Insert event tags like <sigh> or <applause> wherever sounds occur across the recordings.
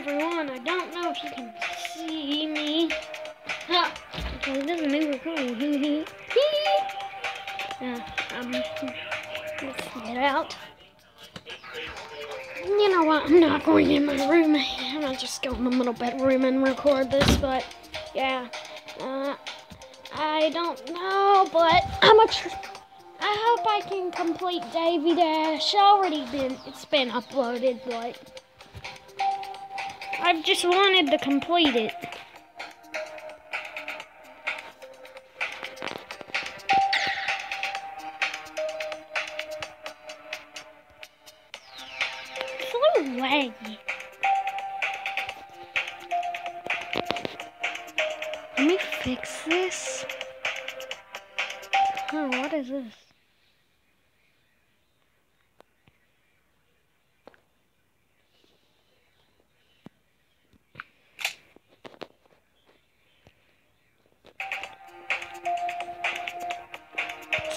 everyone. I don't know if you can see me. Huh. Okay, it doesn't move recording. yeah, um, let's get out. You know what? I'm not going in my room. I'm gonna just go in the middle bedroom and record this, but yeah. Uh, I don't know, but I'm a. I hope I can complete Davy Dash. Already been, it's been uploaded, but I've just wanted to complete it.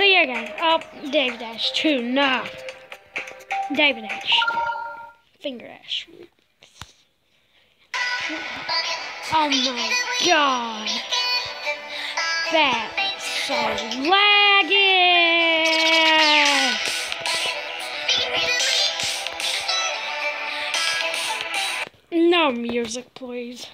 So yeah, guys. Oh, David Dash. True, Nah. David Dash. Finger Dash. Oh my god. That is so laggy. No music, please.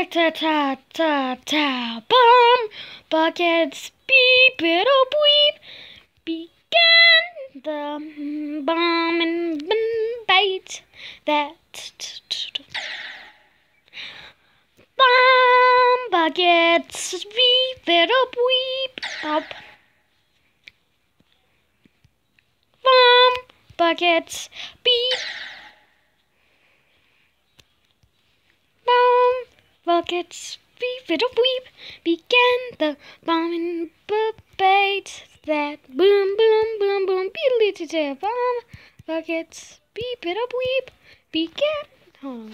Ta ta ta ta ta bomb buckets beep up weep began the bomb and bite. That bomb buckets beep up weep up bomb buckets beep. Bomb buckets, beep it weep, began the bombing bait that boom boom boom boom beedly to bomb buckets, beep it up weep, began. Hold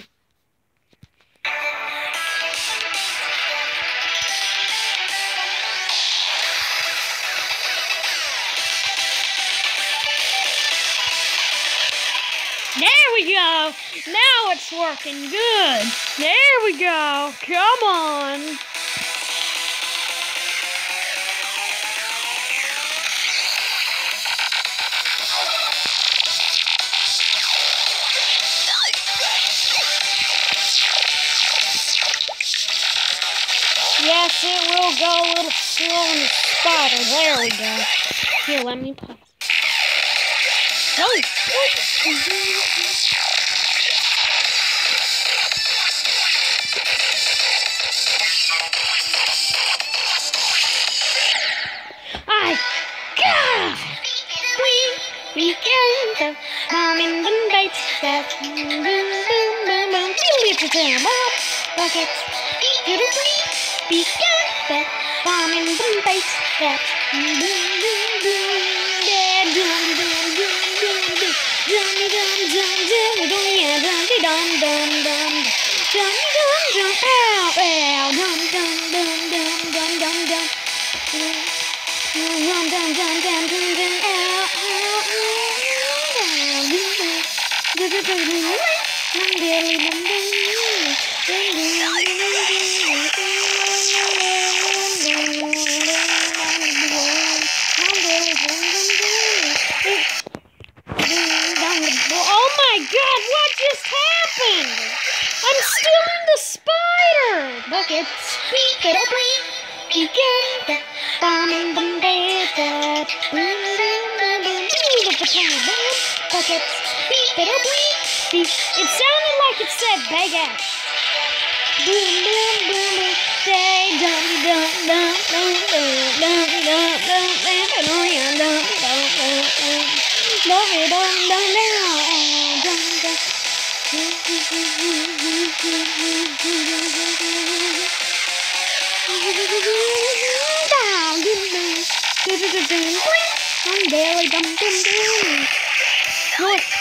on. There we go. Now it's working good. There we go. Come on. Yes, it will go a little slow on the spider. There we go. Here, let me pause. Oh, I got We weekend of coming the nights that boom boom boom boom boom. Boom buckets beautifully began that coming the nights that boom boom. It up, begin the bombing, boom, beep it, boom, boom, boom, boom, boom, the potato, boom, It sounded like it said big ass. Boom, boom, boom, boom, say dum, dum, dum, dum, dum, dum, dum, dum, dum, dum, yeah, dum, dum, dum, dum,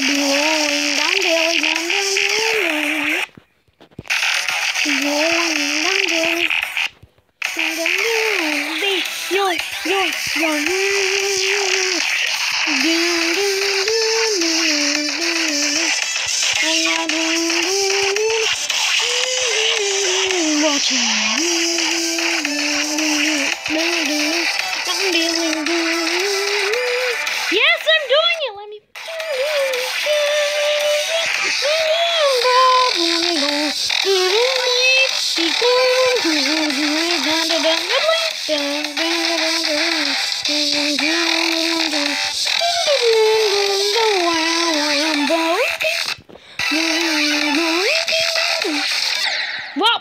blowing What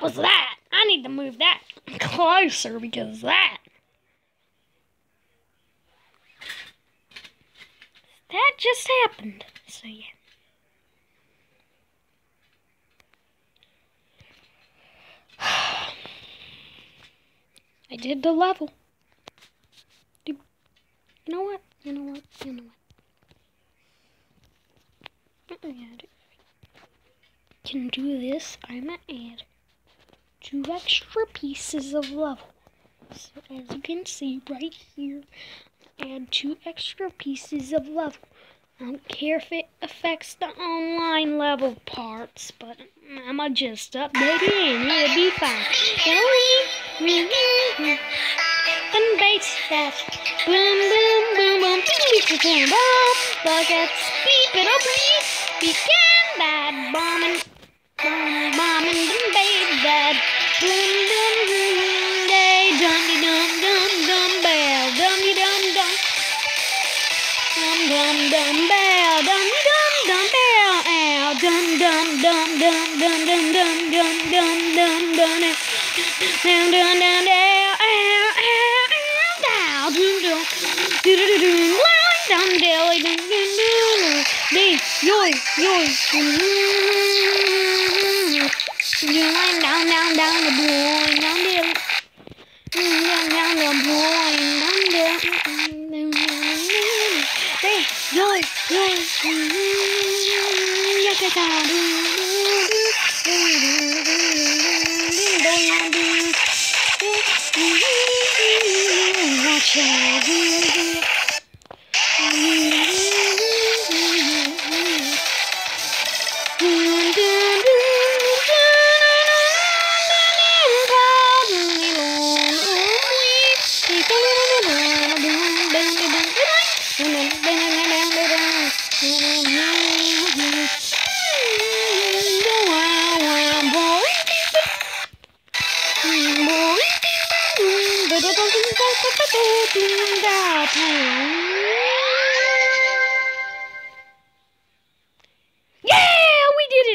was that? I need to move that closer because that. That just happened. So yeah. I did the level. You know what? You know what? You know what? Yeah, Can do this. I'm gonna add two extra pieces of level. So as you can see right here, add two extra pieces of level. I don't care if it affects the online level parts, but I'ma just update it and it'll be fine. That boom boom boom boom beep boom boom buckets beep it up begin that bombing bombing bombing babe that boom boom boom day dum dum dum dum bell dum dum dum dum dum dum bell dum dum dum bell ow dum dum dum dum dum dum dum dum dum dum dum dum dum dum do do do do down daily do do do do yo yo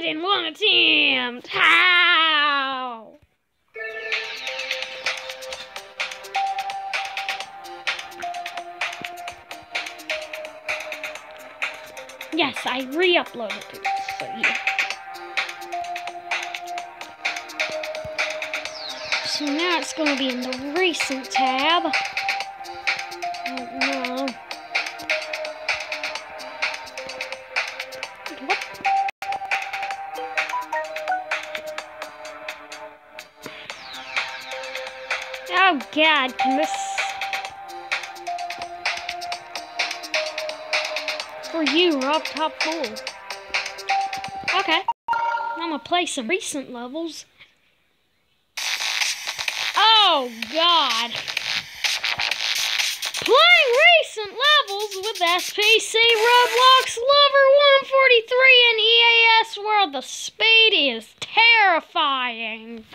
we did it in one attempt. How? Yes, I re-uploaded it. So yeah. So now it's gonna be in the recent tab. Oh god, can this for you, RobTop Fool. Okay. I'm gonna play some recent levels. Oh god. Playing recent levels with SPC Roblox Lover 143 in EAS World. The speed is terrifying.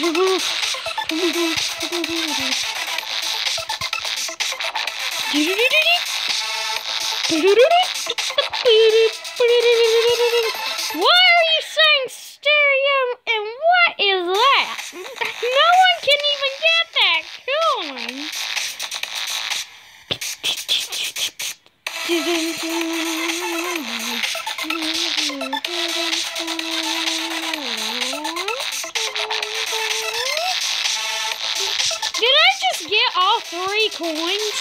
Why are you saying stereo and what is that? No one can even get that going. Coins?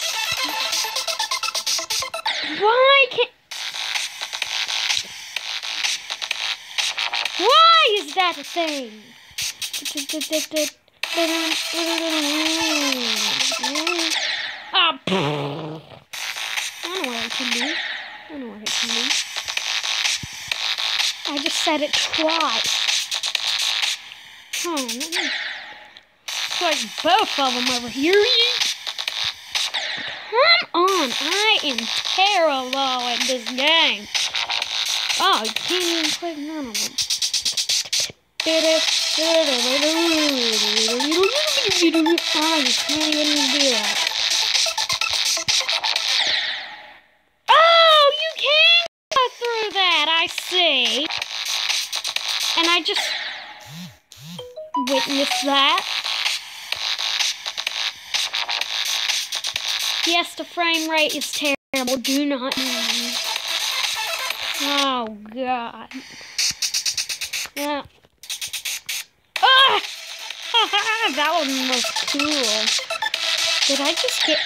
Why can't... Why is that a thing? Ah. I know what I can do. I know what I can do. I just said it twice. Oh, it's like both of them over here. Come on, I am terrible at this game. Oh, you can't even click none of them. Oh, you can't even do that. Oh, you can go through that, I see. And I just witnessed that. Yes, the frame rate is terrible. Do not. Oh, God. Yeah. Ah! <laughs> that one was cool. Did I just get...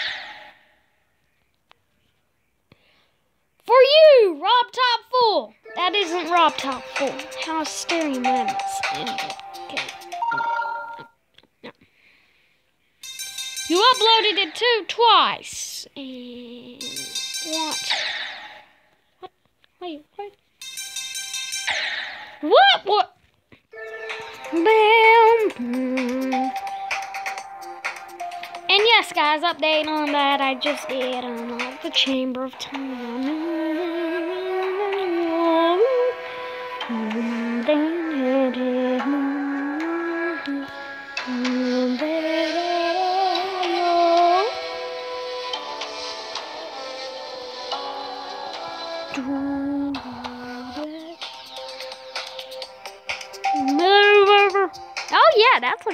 For you, RobTop Fool. That isn't RobTop Fool. How's Stereo Madness? Okay. You uploaded it too twice. And what? What? Wait, what? What? What? Bam. And yes, guys, update on that I just did on uh, the Chamber of Move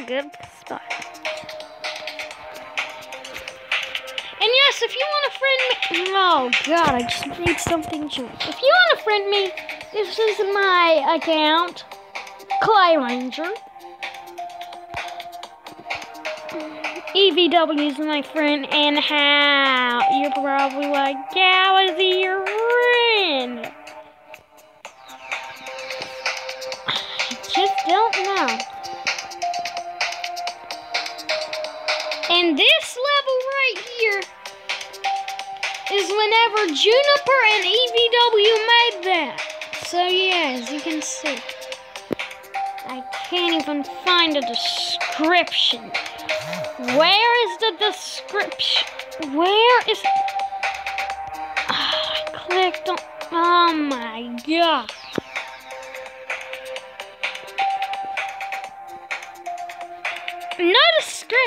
good spot. And yes, if you want to friend me, oh god, I just made something jump. If you want to friend me, this is my account, Clay Ranger. EVW is my friend, and how? You're probably like, how is he your friend? I just don't know. And this level right here is whenever Juniper and EVW made that. So yeah, as you can see, I can't even find a description. Where is the description? Where is? Ah, I clicked on. Oh my god.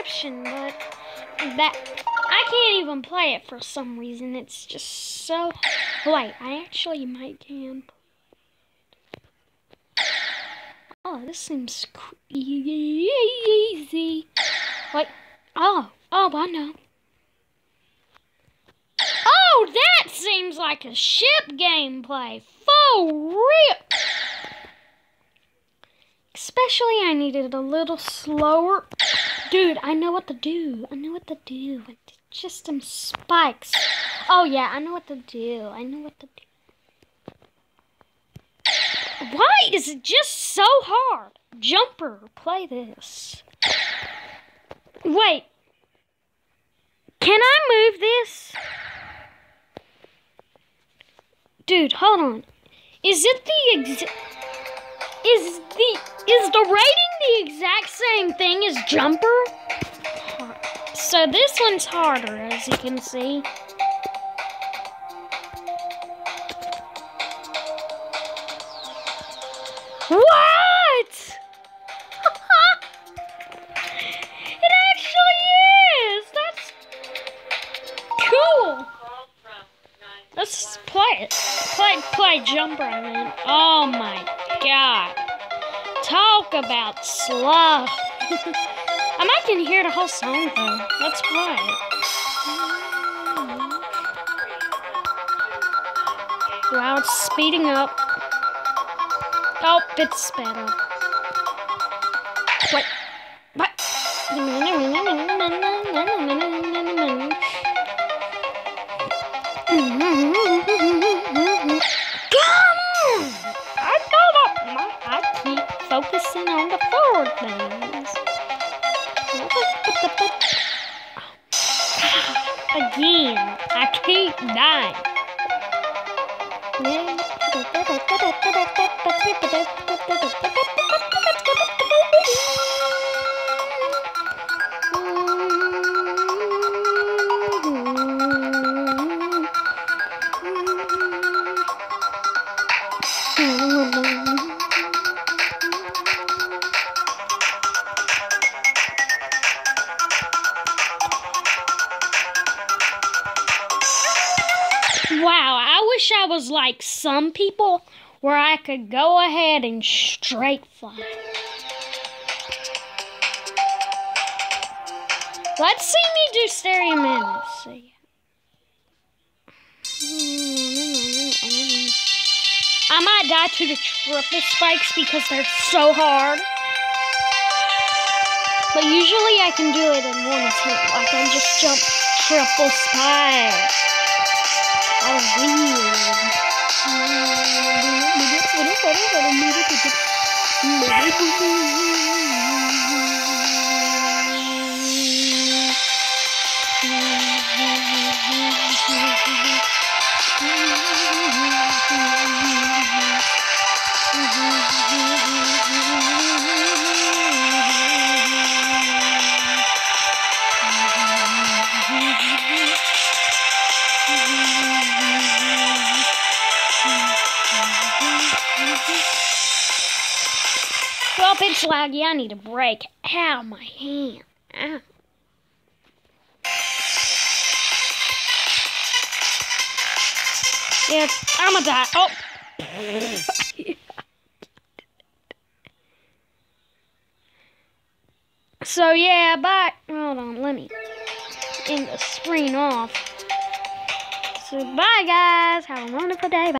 Description, but that I can't even play it for some reason. It's just so. Wait, I actually might can. Oh, this seems easy. Wait. Oh, oh, I know. Oh, that seems like a ship gameplay. For real. Especially I needed a little slower. Dude, I know what to do. I know what to do. Just some spikes. Oh yeah, I know what to do. I know what to do. Why is it just so hard? Jumper, play this. Wait. Can I move this? Dude, hold on. Is it the ex- is the is the rating the exact same thing as Jumper? So this one's harder, as you can see. What? <laughs> it actually is. That's cool. Let's play it. Play, play Jumper. I mean, oh. Talk about slow. <laughs> I might can hear the whole song though. Let's play it. Wow, it's speeding up. Oh, it's sped up. Wait. What? <laughs> on the forward things. <laughs> Again, I keep dying. <laughs> Wow, I wish I was like some people where I could go ahead and straight fly. Let's see me do Stereo Madness. See. I might die to the triple spikes because they're so hard. But usually I can do it in one hit. Like I just jump triple spikes. Alright. Well, it's laggy. I need a break. Ow, my hand. Ow. I'm gonna die. Oh. so yeah, bye. Hold on, let me end the screen off. So bye, guys. Have a wonderful day. Bye.